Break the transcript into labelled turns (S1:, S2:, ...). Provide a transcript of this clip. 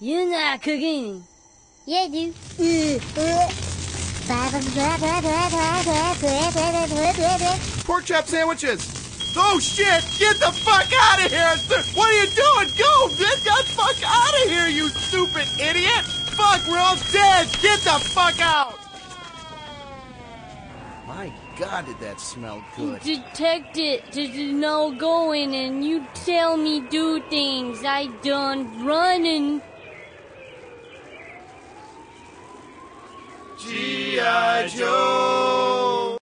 S1: You're not cooking.
S2: Yeah, I do.
S3: Pork chop sandwiches. Oh shit! Get the fuck out of here! What are you doing? Go! Get the fuck out of here, you stupid idiot! Fuck, we're all dead! Get the fuck out! My god, did that smell good.
S1: Detect it. There's no going, and you tell me do things. I done running.
S3: G.I. Joe!